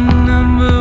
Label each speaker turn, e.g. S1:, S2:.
S1: number